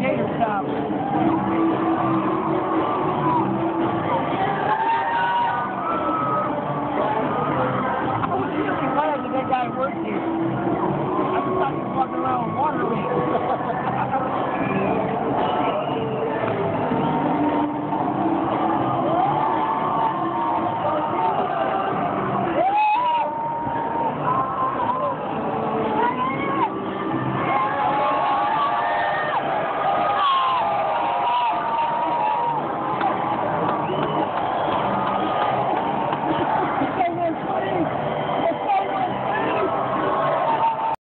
gator style. I was really glad that that guy worked here. I just thought he was walking around with water